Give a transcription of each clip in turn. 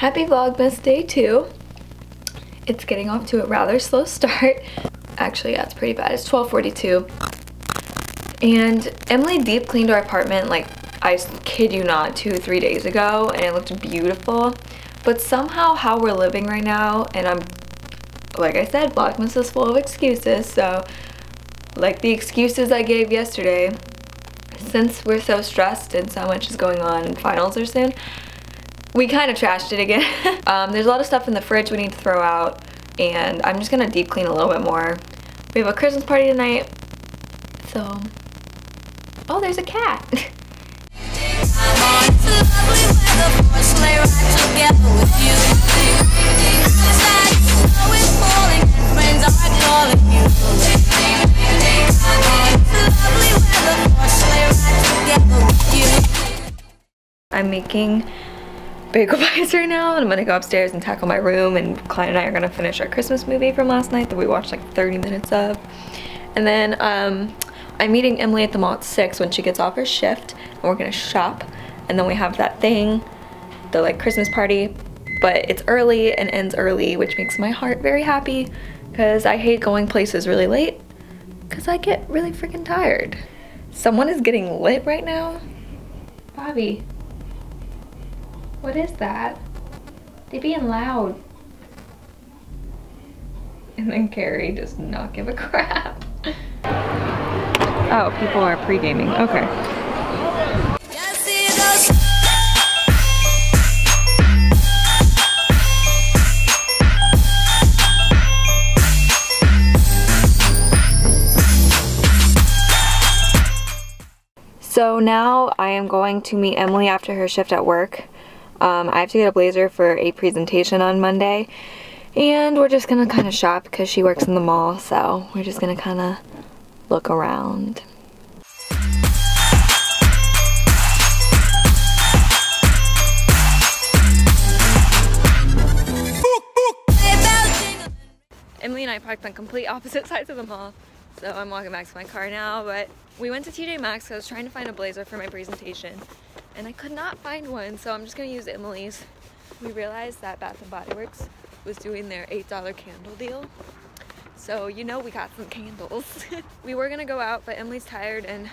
Happy Vlogmas Day 2. It's getting off to a rather slow start. Actually, yeah, it's pretty bad. It's 1242. And Emily deep cleaned our apartment like, I kid you not, two, three days ago, and it looked beautiful. But somehow how we're living right now, and I'm, like I said, Vlogmas is full of excuses, so like the excuses I gave yesterday, since we're so stressed and so much is going on and finals are soon, we kind of trashed it again. um, there's a lot of stuff in the fridge we need to throw out and I'm just gonna deep clean a little bit more. We have a Christmas party tonight, so... Oh, there's a cat. I'm making bagel pies right now and I'm gonna go upstairs and tackle my room and Klein and I are gonna finish our Christmas movie from last night that we watched like 30 minutes of. And then um, I'm meeting Emily at the mall at 6 when she gets off her shift and we're gonna shop and then we have that thing, the like Christmas party, but it's early and ends early which makes my heart very happy because I hate going places really late because I get really freaking tired. Someone is getting lit right now. Bobby. What is that? They being loud. And then Carrie does not give a crap. oh, people are pre-gaming. Okay. So now I am going to meet Emily after her shift at work. Um, I have to get a blazer for a presentation on Monday. And we're just gonna kind of shop because she works in the mall, so we're just gonna kind of look around. Emily and I parked on complete opposite sides of the mall, so I'm walking back to my car now, but we went to TJ Maxx because I was trying to find a blazer for my presentation and I could not find one, so I'm just gonna use Emily's. We realized that Bath & Body Works was doing their $8 candle deal. So you know we got some candles. we were gonna go out, but Emily's tired and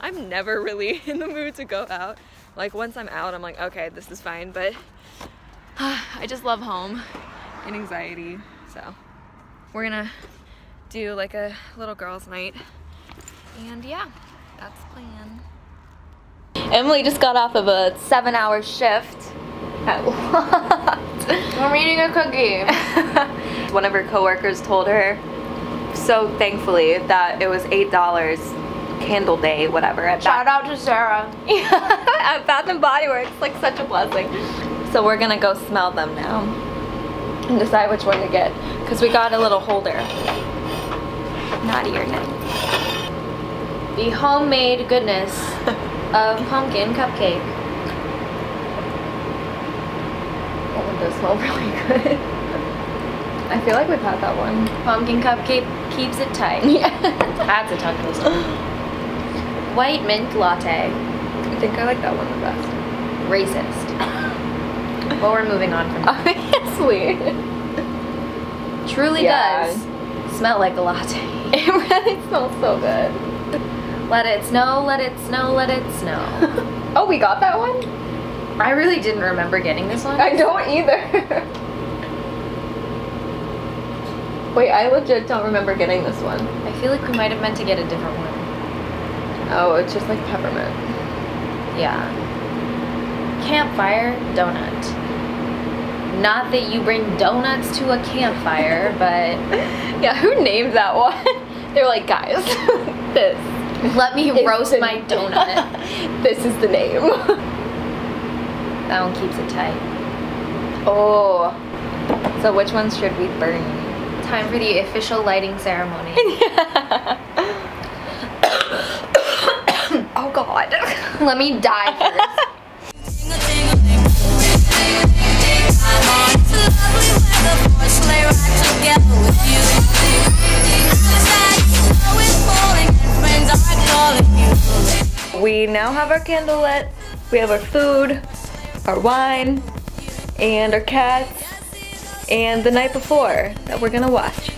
I'm never really in the mood to go out. Like once I'm out, I'm like, okay, this is fine, but I just love home and anxiety. So we're gonna do like a little girls night. And yeah, that's the plan. Emily just got off of a seven hour shift at what? I'm eating a cookie. One of her coworkers told her, so thankfully, that it was $8 candle day, whatever. At Shout out to Sarah. at Bath and Body Works, like such a blessing. So we're gonna go smell them now and decide which one to get. Cause we got a little holder. Naughty or nice. The homemade goodness of pumpkin cupcake. That one does smell really good. I feel like we've had that one. Pumpkin cupcake keeps it tight. Yeah. That's a tongue twister. White mint latte. I think I like that one the best. Racist. well, we're moving on from that. Obviously. Truly yeah. does smell like a latte. It really smells so good. Let it snow, let it snow, let it snow. oh, we got that one? I really didn't remember getting this one. I don't either. Wait, I legit don't remember getting this one. I feel like we might have meant to get a different one. Oh, it's just like peppermint. Yeah. Campfire donut. Not that you bring donuts to a campfire, but... yeah, who named that one? They're like, guys, this let me roast my donut. this is the name. that one keeps it tight. Oh. So which ones should we burn? Time for the official lighting ceremony. oh god. Let me die first. We now have our candle lit, we have our food, our wine, and our cats and the night before that we're gonna watch.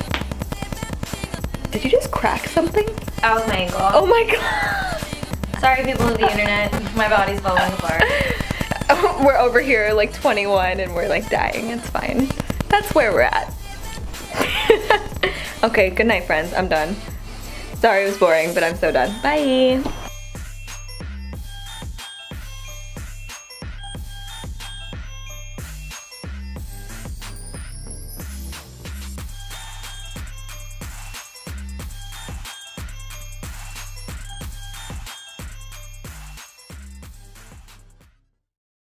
Did you just crack something? That was my ankle. Oh my god! Sorry, people of the internet. My body's falling apart. we're over here like 21 and we're like dying. It's fine. That's where we're at. okay, good night, friends. I'm done. Sorry it was boring, but I'm so done. Bye!